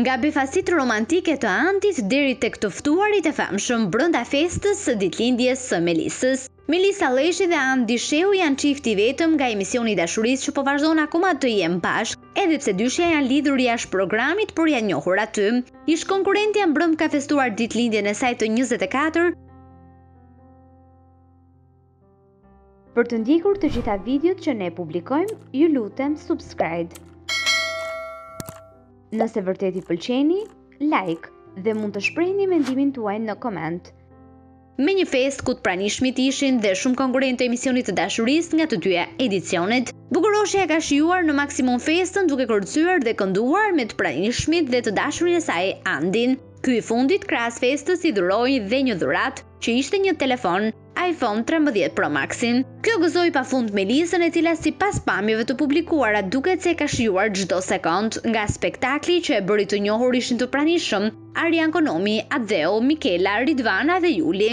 Nga befasitë romantike të Andit deri tek të ftuarit e famshëm brenda festës së ditëlindjes së Melisës. Melisa Lleshi dhe Andi Shehu janë çifti i vetëm nga emisioni i dashurisë që po vazhdon akoma të jenë bashkë, edhe pse dyshja janë lidhur jashtë programit por janë njohur aty. Ish-konkurrentja mbrëmë ka festuar ditëlindjen e saj të njëzet e katër, Për të ndjekur të gjitha videot që ne publikojmë, ju lutem subscribe. Nëse vërtet i pëlqeni, like dhe mund të shprehni mendimin tuaj në koment. Me një festë ku të pranishmit ishin dhe shumë konkurrentë të emisionit të dashurisë nga të dyja edicionet, bukuroshja e ka shijuar në maksimum festën duke kërcyer dhe kënduar me të pranishmit dhe të dashurin e saj Andin. Ky i fundit krahas festës i dhuroi dhe një dhuratë, që ishte një telefon iPhone trembëdhjetë Pro Max-in. Kjo gëzoi pafund Melisën e cila sipas pamjeve të publikuara duket se e ka shijuar çdo sekondë. Nga spektakli që e bëri të njohur ishin të pranishëm Arjan Konomi, Atdheu, Mikela, Ridvana dhe Juli.